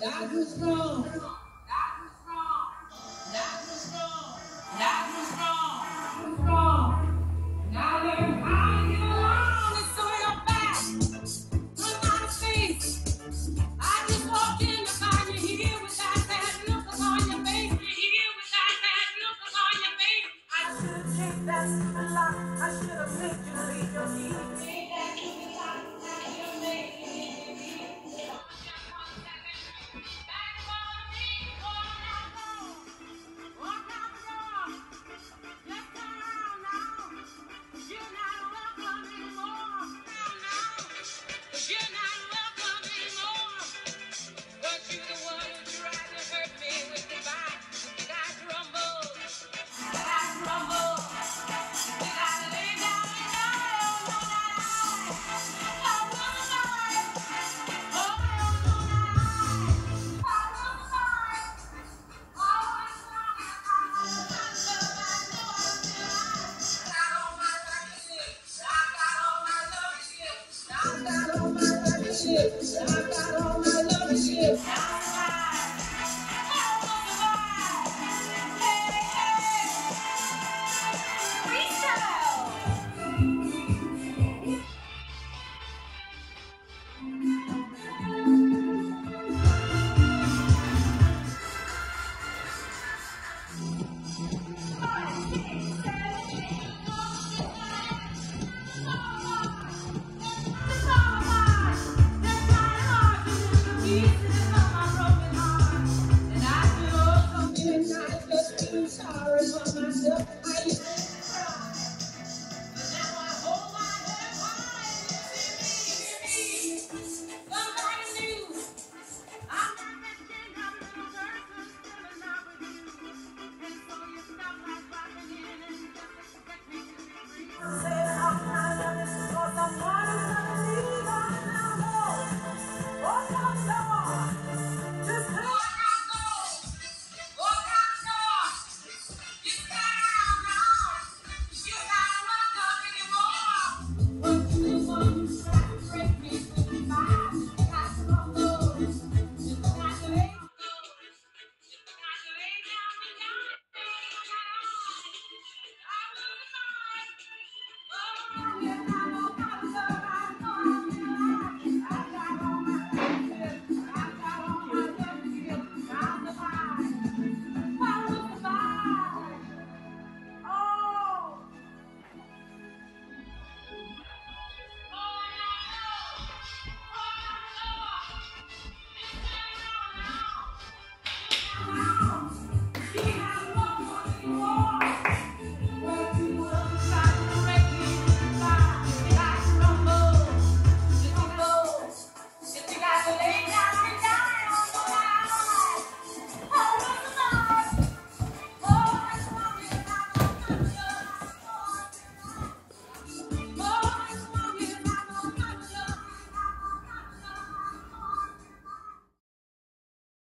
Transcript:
That was wrong. I should have made you leave your key. lips. Say